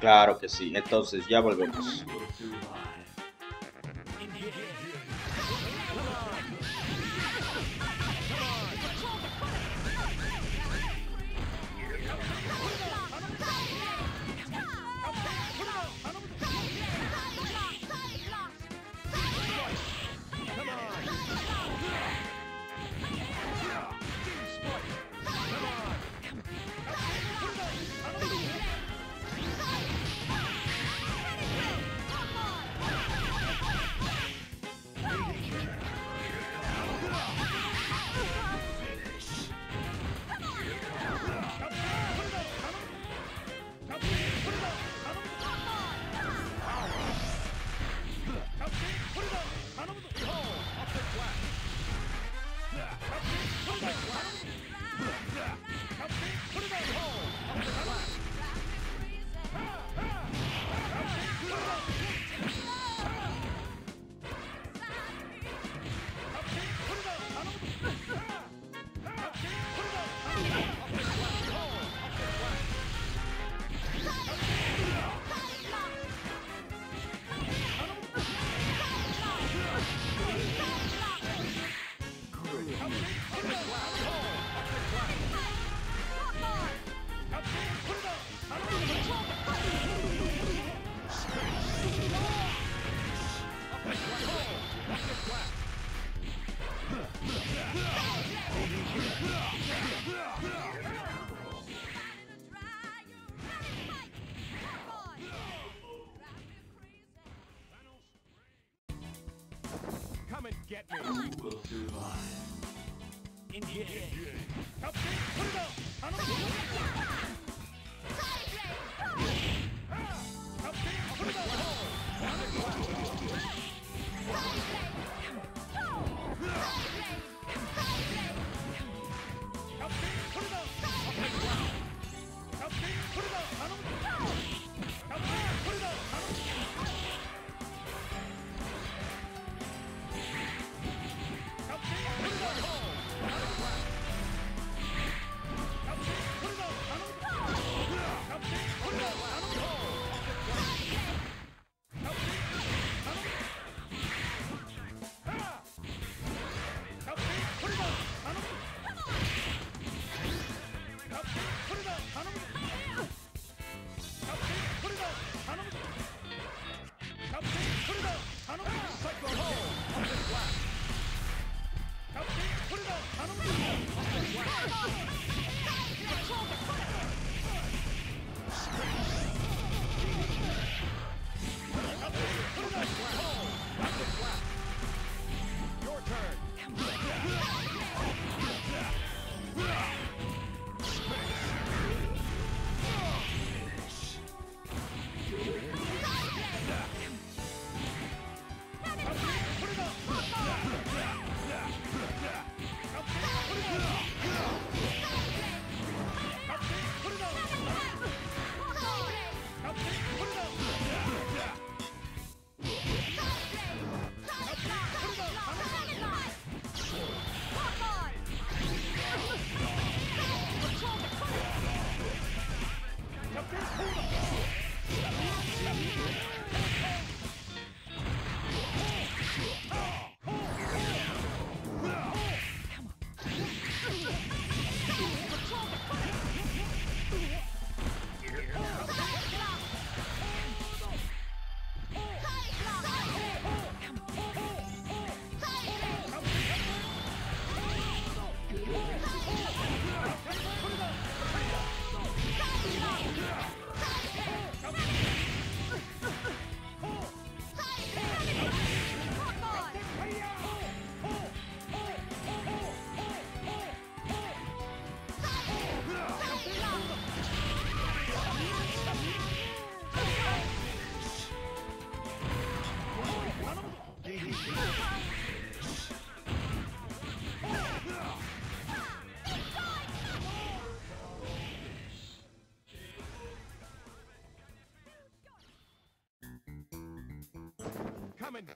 Claro que sí. Entonces, ya volvemos.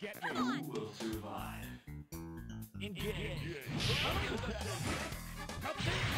Get me. Who will survive? Engage. Engage. Engage.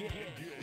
yeah. yeah.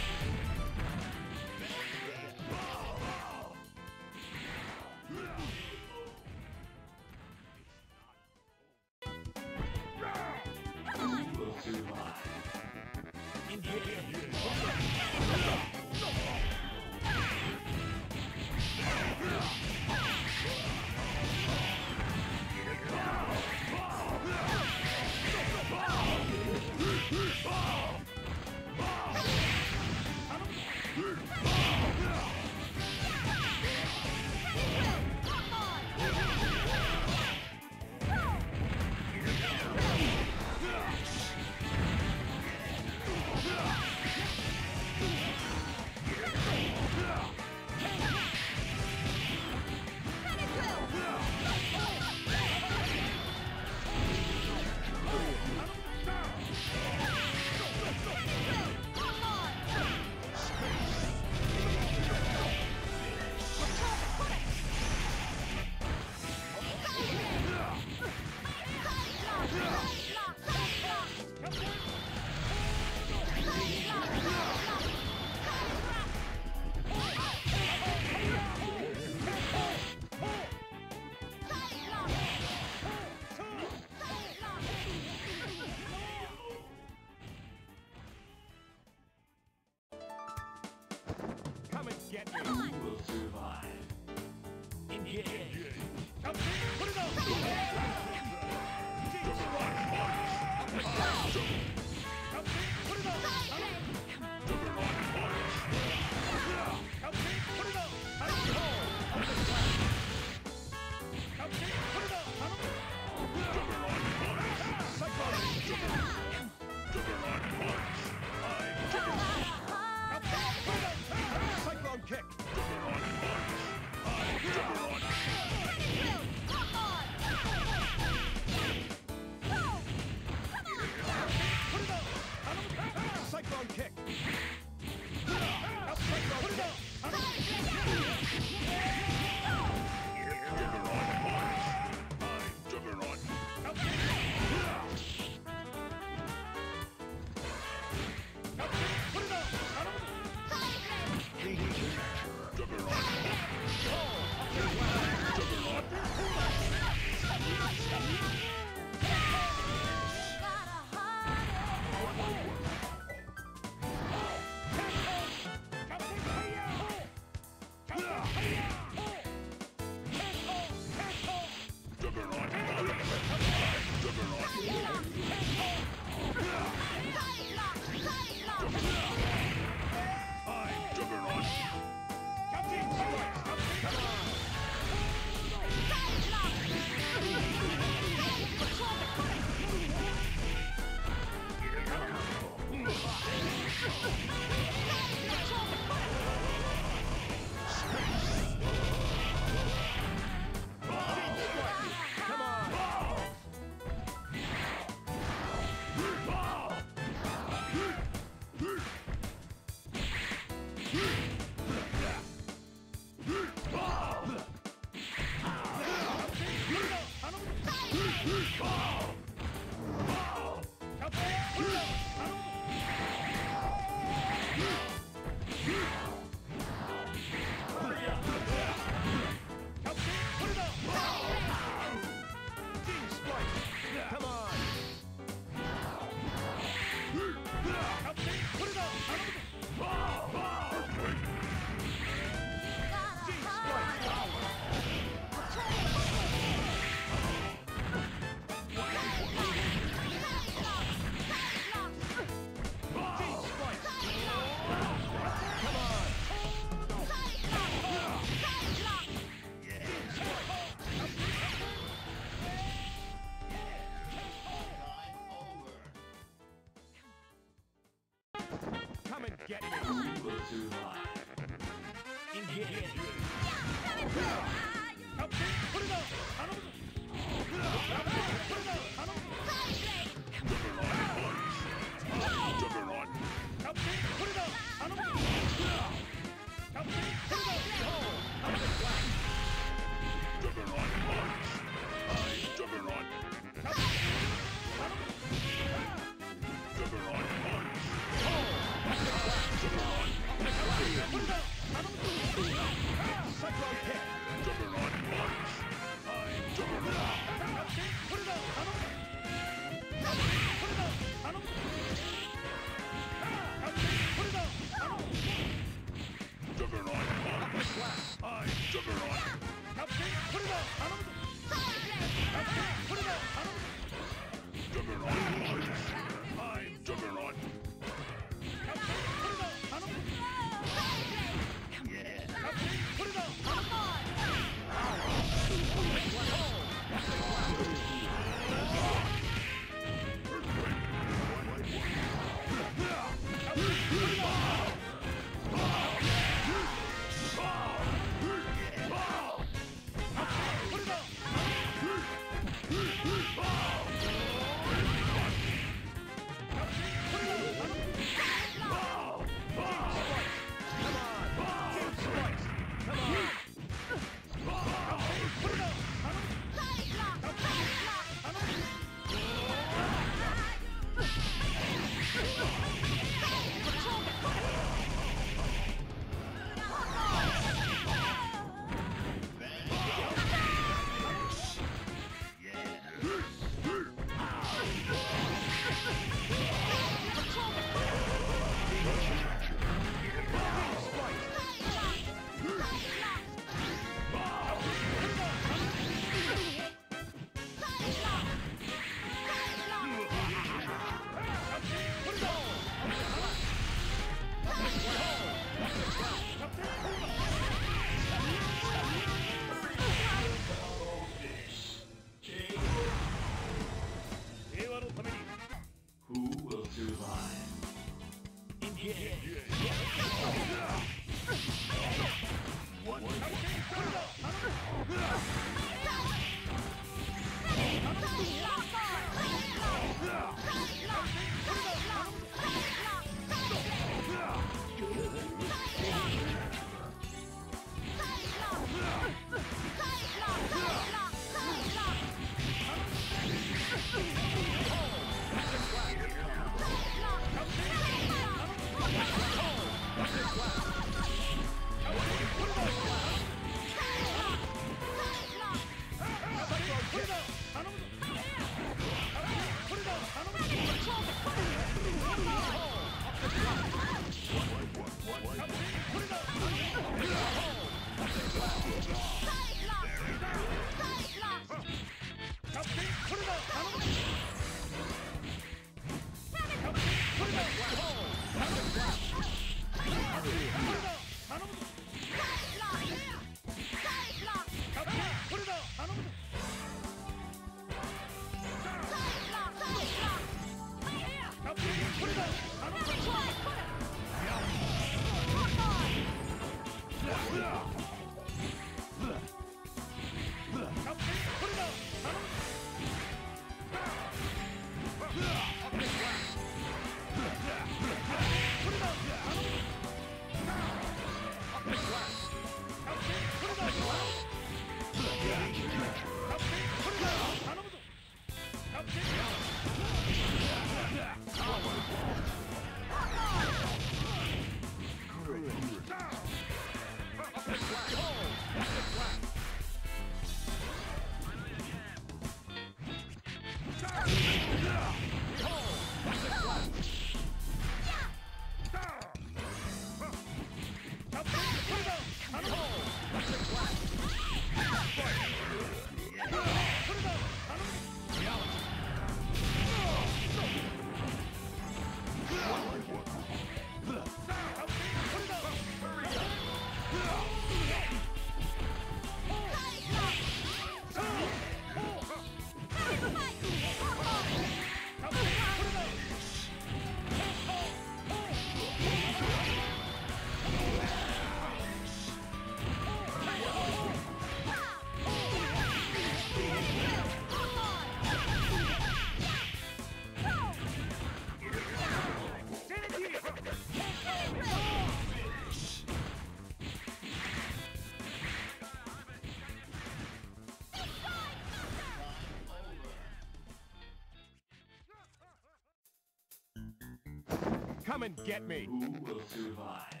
Come and get me. Who will survive?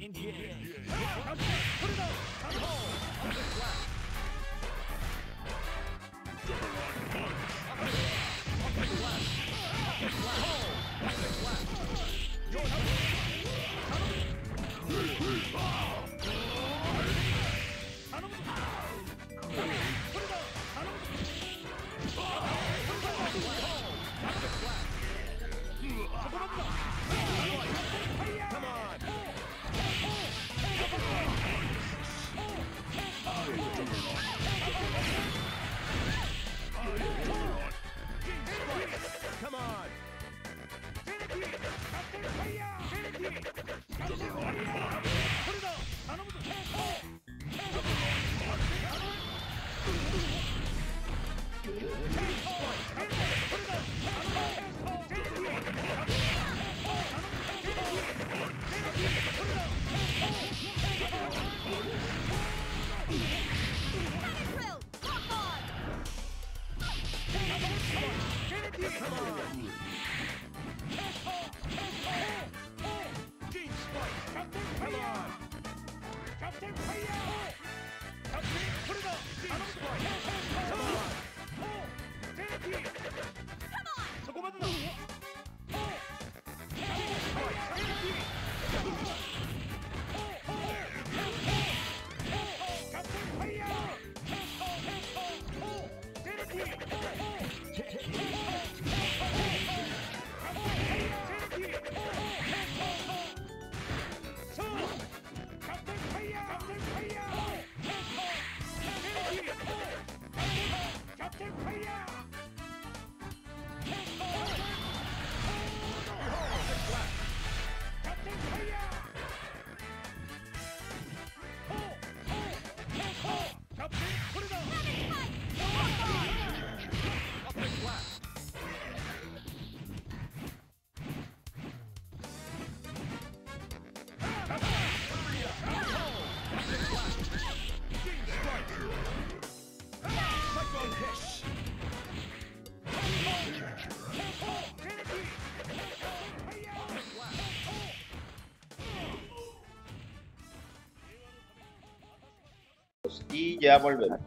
Engage. Engage. Come on, put it up. Come home. On the flat. Double line punch. Up the flat. Up the flat. Home. Up the flat. Going up. Come on. Bow. y ya volvemos.